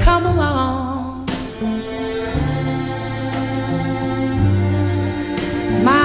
come on.